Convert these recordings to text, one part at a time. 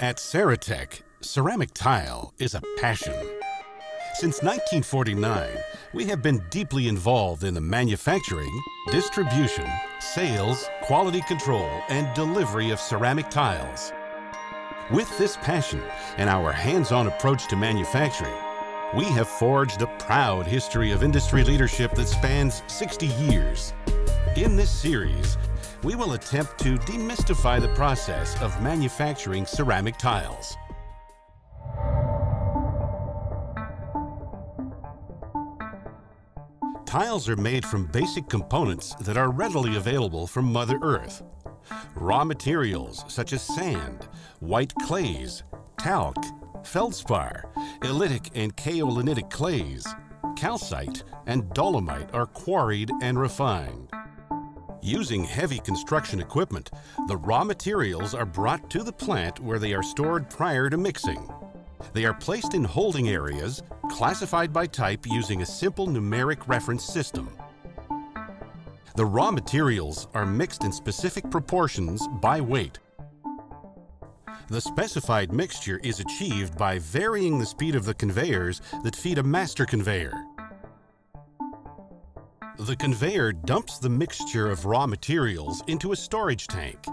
At Ceratec, ceramic tile is a passion. Since 1949, we have been deeply involved in the manufacturing, distribution, sales, quality control, and delivery of ceramic tiles. With this passion and our hands-on approach to manufacturing, we have forged a proud history of industry leadership that spans 60 years. In this series, we will attempt to demystify the process of manufacturing ceramic tiles. Tiles are made from basic components that are readily available from Mother Earth. Raw materials such as sand, white clays, talc, feldspar, oolitic and kaolinitic clays, calcite, and dolomite are quarried and refined. Using heavy construction equipment, the raw materials are brought to the plant where they are stored prior to mixing. They are placed in holding areas, classified by type using a simple numeric reference system. The raw materials are mixed in specific proportions by weight. The specified mixture is achieved by varying the speed of the conveyors that feed a master conveyor. The conveyor dumps the mixture of raw materials into a storage tank.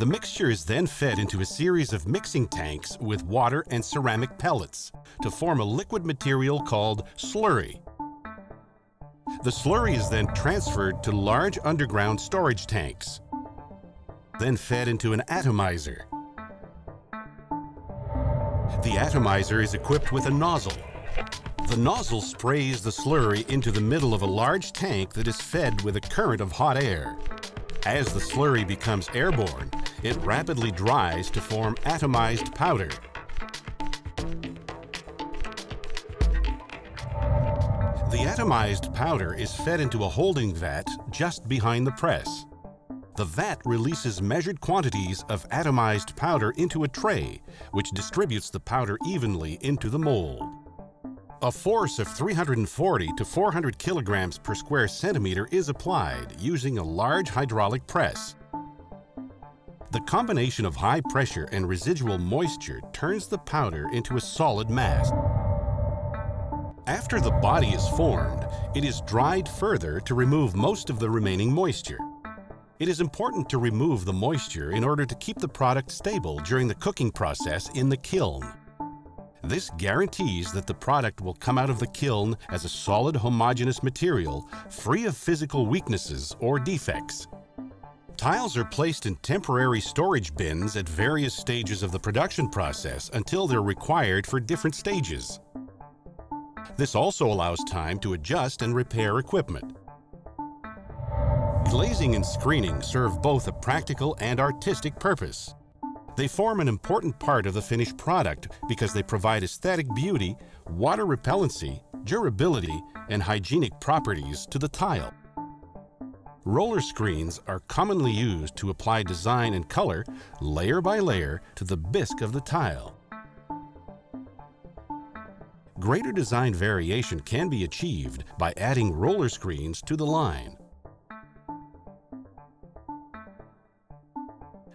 The mixture is then fed into a series of mixing tanks with water and ceramic pellets to form a liquid material called slurry. The slurry is then transferred to large underground storage tanks, then fed into an atomizer. The atomizer is equipped with a nozzle. The nozzle sprays the slurry into the middle of a large tank that is fed with a current of hot air. As the slurry becomes airborne, it rapidly dries to form atomized powder. The atomized powder is fed into a holding vat just behind the press. The vat releases measured quantities of atomized powder into a tray, which distributes the powder evenly into the mold. A force of 340 to 400 kilograms per square centimeter is applied using a large hydraulic press. The combination of high pressure and residual moisture turns the powder into a solid mass. After the body is formed, it is dried further to remove most of the remaining moisture. It is important to remove the moisture in order to keep the product stable during the cooking process in the kiln. This guarantees that the product will come out of the kiln as a solid homogeneous material, free of physical weaknesses or defects. Tiles are placed in temporary storage bins at various stages of the production process until they're required for different stages. This also allows time to adjust and repair equipment. Glazing and screening serve both a practical and artistic purpose. They form an important part of the finished product because they provide aesthetic beauty, water repellency, durability, and hygienic properties to the tile. Roller screens are commonly used to apply design and color, layer by layer, to the bisque of the tile. Greater design variation can be achieved by adding roller screens to the line.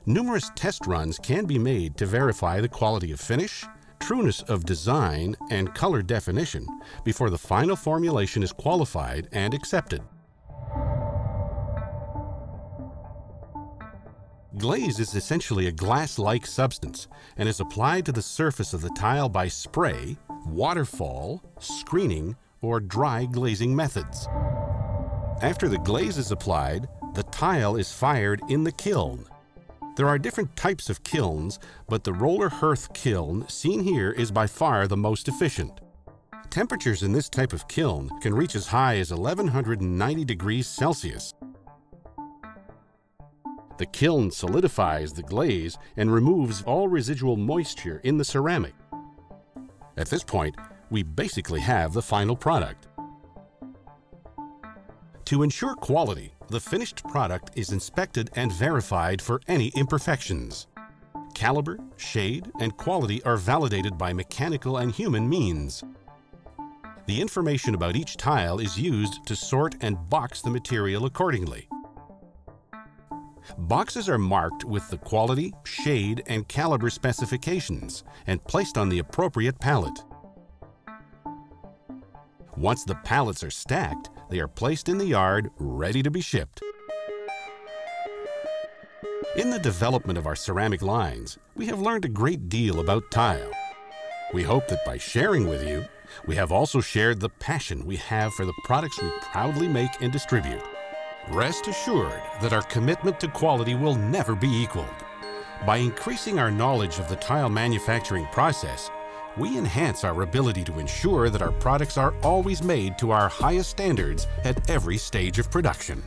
Numerous test runs can be made to verify the quality of finish, trueness of design, and color definition before the final formulation is qualified and accepted. Glaze is essentially a glass-like substance and is applied to the surface of the tile by spray, waterfall, screening, or dry glazing methods. After the glaze is applied, the tile is fired in the kiln there are different types of kilns, but the roller hearth kiln seen here is by far the most efficient. Temperatures in this type of kiln can reach as high as 1190 degrees Celsius. The kiln solidifies the glaze and removes all residual moisture in the ceramic. At this point, we basically have the final product. To ensure quality, the finished product is inspected and verified for any imperfections. Caliber, shade, and quality are validated by mechanical and human means. The information about each tile is used to sort and box the material accordingly. Boxes are marked with the quality, shade, and caliber specifications and placed on the appropriate pallet. Once the pallets are stacked, they are placed in the yard ready to be shipped. In the development of our ceramic lines, we have learned a great deal about tile. We hope that by sharing with you, we have also shared the passion we have for the products we proudly make and distribute. Rest assured that our commitment to quality will never be equaled. By increasing our knowledge of the tile manufacturing process, we enhance our ability to ensure that our products are always made to our highest standards at every stage of production.